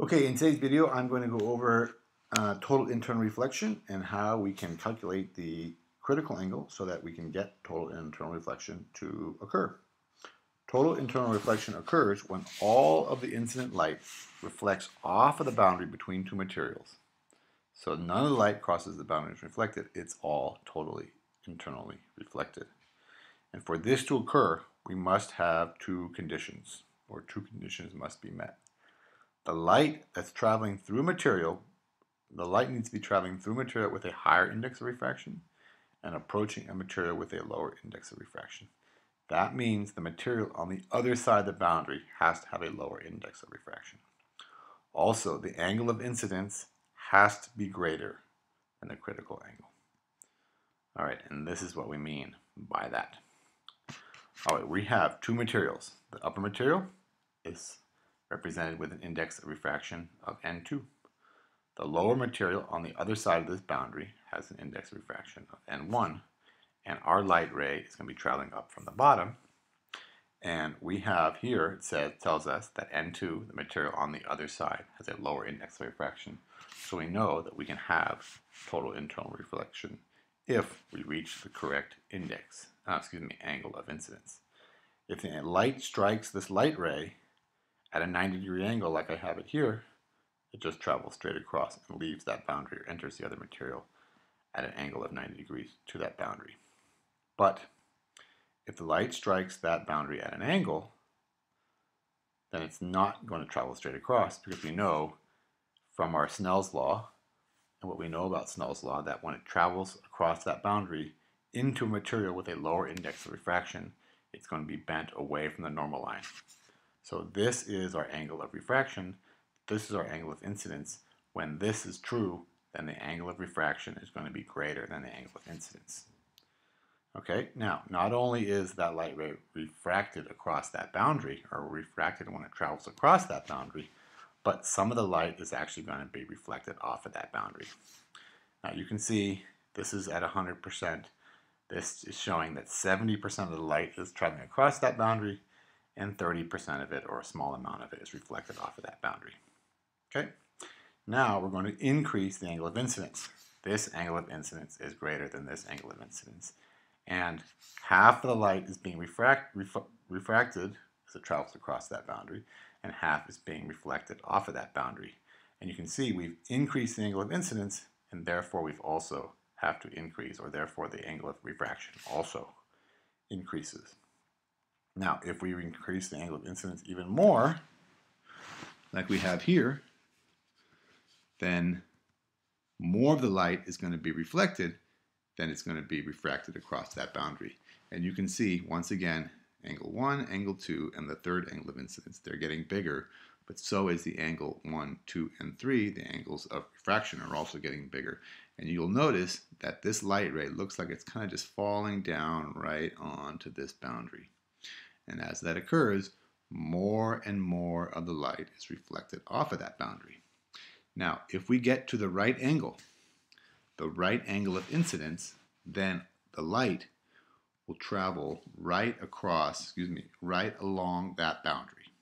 Okay, in today's video, I'm going to go over uh, total internal reflection and how we can calculate the critical angle so that we can get total internal reflection to occur. Total internal reflection occurs when all of the incident light reflects off of the boundary between two materials. So none of the light crosses the boundary is reflected. It's all totally internally reflected. And for this to occur, we must have two conditions, or two conditions must be met the light that's traveling through material, the light needs to be traveling through material with a higher index of refraction and approaching a material with a lower index of refraction. That means the material on the other side of the boundary has to have a lower index of refraction. Also, the angle of incidence has to be greater than the critical angle. All right, and this is what we mean by that. All right, we have two materials. The upper material is represented with an index of refraction of N2. The lower material on the other side of this boundary has an index of refraction of N1, and our light ray is going to be traveling up from the bottom. And we have here, it says, tells us that N2, the material on the other side, has a lower index of refraction. So we know that we can have total internal reflection if we reach the correct index, uh, excuse me, angle of incidence. If the light strikes this light ray, at a 90 degree angle like I have it here, it just travels straight across and leaves that boundary or enters the other material at an angle of 90 degrees to that boundary. But if the light strikes that boundary at an angle, then it's not going to travel straight across because we know from our Snell's law and what we know about Snell's law that when it travels across that boundary into a material with a lower index of refraction, it's going to be bent away from the normal line. So this is our angle of refraction. This is our angle of incidence. When this is true, then the angle of refraction is going to be greater than the angle of incidence. Okay, now not only is that light ray refracted across that boundary, or refracted when it travels across that boundary, but some of the light is actually going to be reflected off of that boundary. Now you can see this is at 100%. This is showing that 70% of the light is traveling across that boundary, and 30% of it or a small amount of it is reflected off of that boundary. Okay, now we're going to increase the angle of incidence. This angle of incidence is greater than this angle of incidence. And half of the light is being refract, ref, refracted as it travels across that boundary, and half is being reflected off of that boundary. And you can see we've increased the angle of incidence, and therefore we've also have to increase, or therefore the angle of refraction also increases. Now, if we increase the angle of incidence even more, like we have here, then more of the light is going to be reflected than it's going to be refracted across that boundary. And you can see, once again, angle 1, angle 2, and the third angle of incidence. They're getting bigger, but so is the angle 1, 2, and 3. The angles of refraction are also getting bigger. And you'll notice that this light ray looks like it's kind of just falling down right onto this boundary. And as that occurs, more and more of the light is reflected off of that boundary. Now, if we get to the right angle, the right angle of incidence, then the light will travel right across, excuse me, right along that boundary.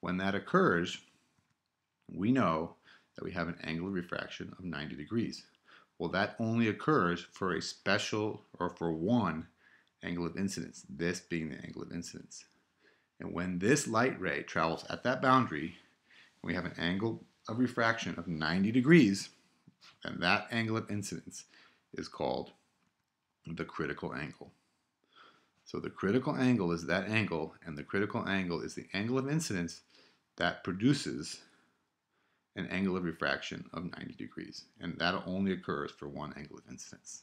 When that occurs, we know that we have an angle of refraction of 90 degrees. Well, that only occurs for a special or for one angle of incidence, this being the angle of incidence. And when this light ray travels at that boundary, we have an angle of refraction of 90 degrees, and that angle of incidence is called the critical angle. So the critical angle is that angle, and the critical angle is the angle of incidence that produces an angle of refraction of 90 degrees. And that only occurs for one angle of incidence.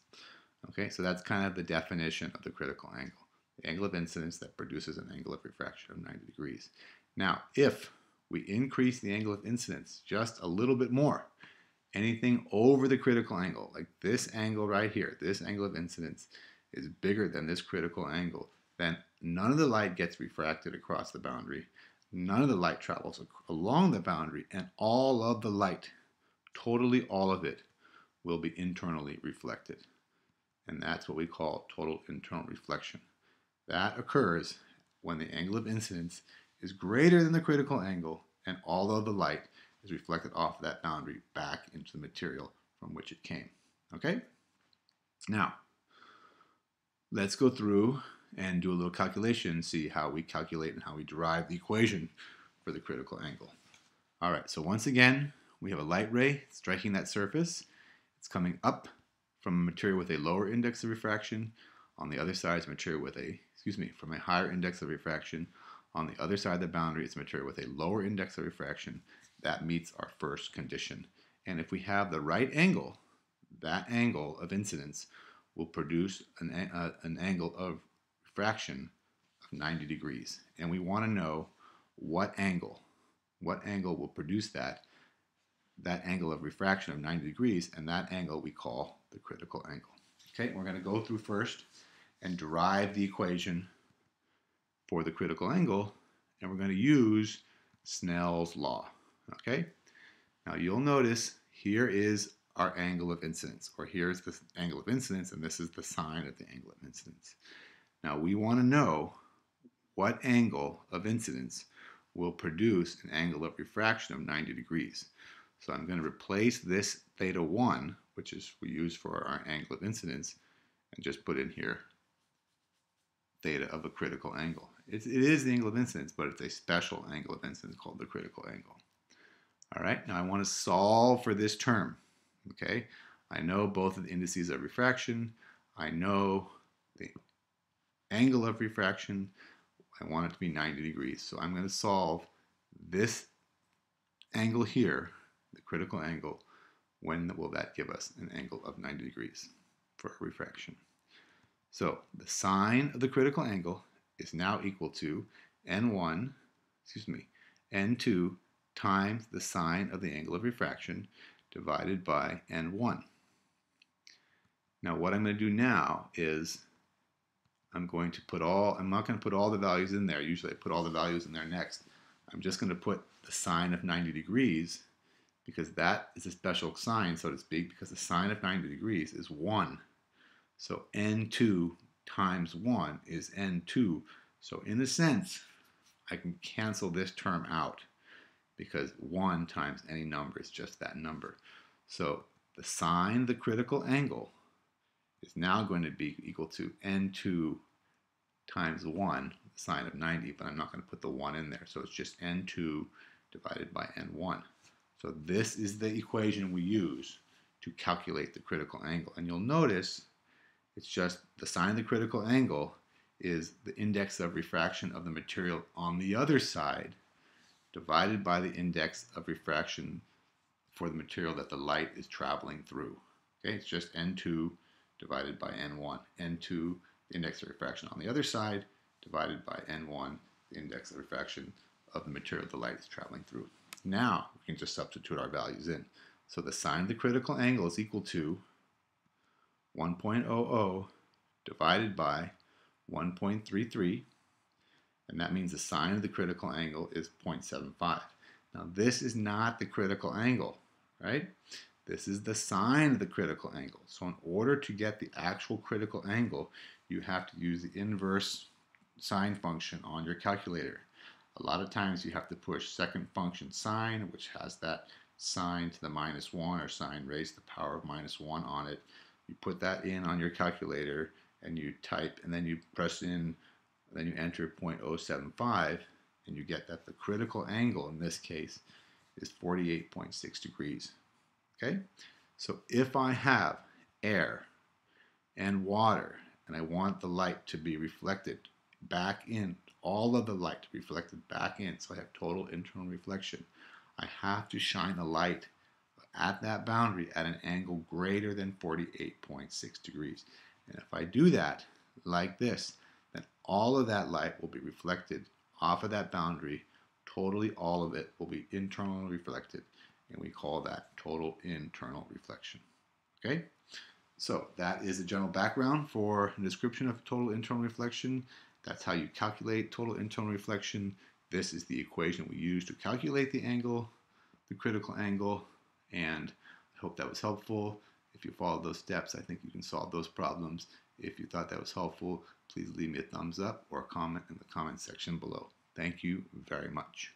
Okay, so that's kind of the definition of the critical angle. The angle of incidence that produces an angle of refraction of 90 degrees. Now, if we increase the angle of incidence just a little bit more, anything over the critical angle, like this angle right here, this angle of incidence is bigger than this critical angle, then none of the light gets refracted across the boundary, none of the light travels along the boundary, and all of the light, totally all of it, will be internally reflected and that's what we call total internal reflection. That occurs when the angle of incidence is greater than the critical angle and all of the light is reflected off that boundary back into the material from which it came. Okay? Now, let's go through and do a little calculation, see how we calculate and how we derive the equation for the critical angle. All right, so once again, we have a light ray striking that surface. It's coming up from a material with a lower index of refraction. On the other side is material with a, excuse me, from a higher index of refraction. On the other side of the boundary is material with a lower index of refraction. That meets our first condition. And if we have the right angle, that angle of incidence will produce an, uh, an angle of refraction of 90 degrees. And we want to know what angle, what angle will produce that, that angle of refraction of 90 degrees, and that angle we call the critical angle. Okay, we're going to go through first and derive the equation for the critical angle, and we're going to use Snell's law. Okay, now you'll notice here is our angle of incidence, or here's the angle of incidence, and this is the sine of the angle of incidence. Now we want to know what angle of incidence will produce an angle of refraction of 90 degrees. So I'm going to replace this theta 1, which is we use for our angle of incidence, and just put in here theta of a critical angle. It's, it is the angle of incidence, but it's a special angle of incidence called the critical angle. All right, now I want to solve for this term. Okay, I know both of the indices of refraction. I know the angle of refraction. I want it to be 90 degrees. So I'm going to solve this angle here, the critical angle. When will that give us an angle of 90 degrees for a refraction? So the sine of the critical angle is now equal to n1, excuse me, n2 times the sine of the angle of refraction divided by n1. Now what I'm going to do now is I'm going to put all, I'm not going to put all the values in there. Usually I put all the values in there next. I'm just going to put the sine of 90 degrees because that is a special sign, so to speak, because the sine of 90 degrees is 1. So n2 times 1 is n2. So in a sense, I can cancel this term out because 1 times any number is just that number. So the sine of the critical angle is now going to be equal to n2 times 1, sine of 90, but I'm not going to put the 1 in there. So it's just n2 divided by n1. So this is the equation we use to calculate the critical angle. And you'll notice it's just the sine of the critical angle is the index of refraction of the material on the other side divided by the index of refraction for the material that the light is traveling through. Okay, it's just n2 divided by n1. n2, the index of refraction on the other side, divided by n1, the index of refraction of the material the light is traveling through. Now, we can just substitute our values in. So the sine of the critical angle is equal to 1.00 divided by 1.33, and that means the sine of the critical angle is 0.75. Now this is not the critical angle, right? This is the sine of the critical angle. So in order to get the actual critical angle, you have to use the inverse sine function on your calculator. A lot of times you have to push second function sine, which has that sine to the minus 1 or sine raised to the power of minus 1 on it. You put that in on your calculator and you type and then you press in, then you enter 0.075 and you get that the critical angle in this case is 48.6 degrees. Okay, so if I have air and water and I want the light to be reflected back in, all of the light to be reflected back in, so I have total internal reflection, I have to shine a light at that boundary at an angle greater than 48.6 degrees. And if I do that like this, then all of that light will be reflected off of that boundary. Totally all of it will be internally reflected and we call that total internal reflection. Okay, so that is the general background for a description of total internal reflection. That's how you calculate total internal reflection. This is the equation we use to calculate the angle, the critical angle, and I hope that was helpful. If you follow those steps, I think you can solve those problems. If you thought that was helpful, please leave me a thumbs up or a comment in the comment section below. Thank you very much.